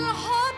her heart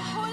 جرحوا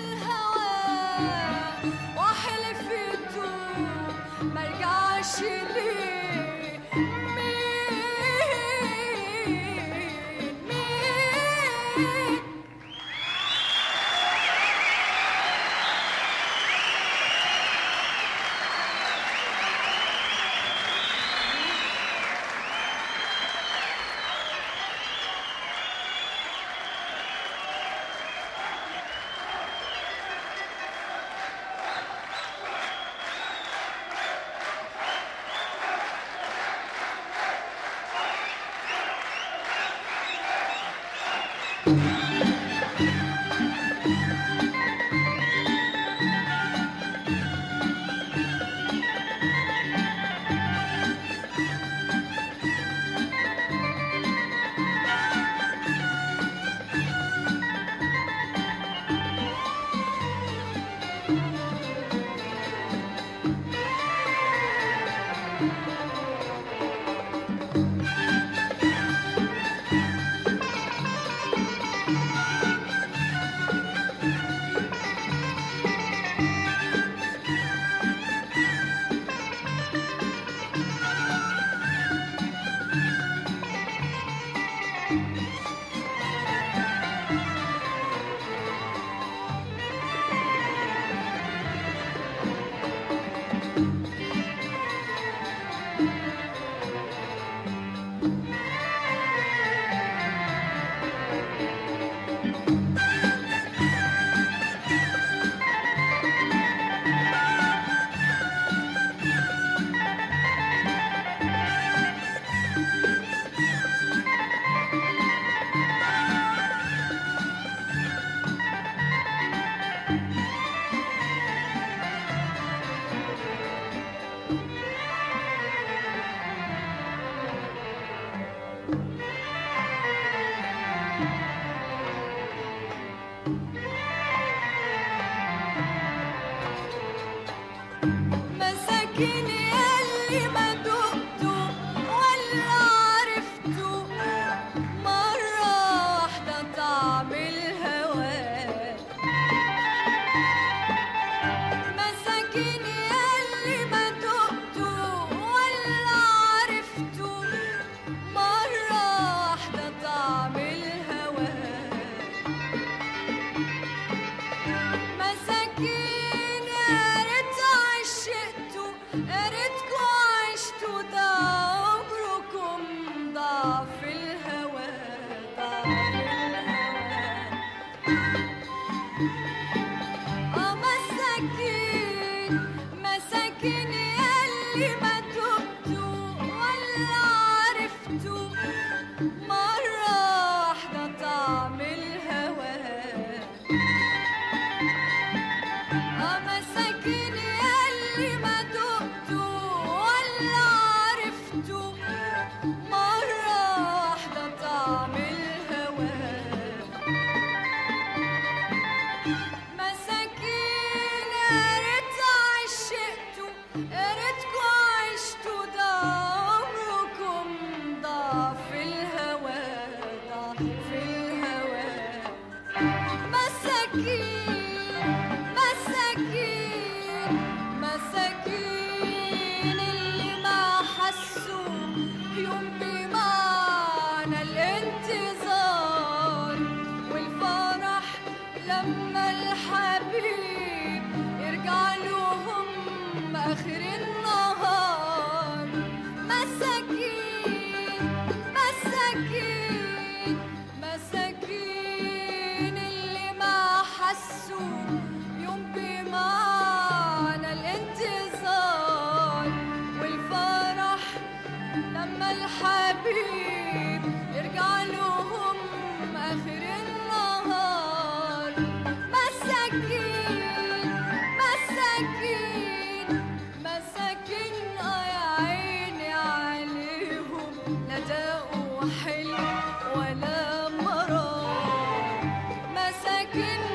Yeah. begin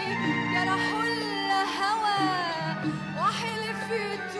عليك الهوى حل وحلفت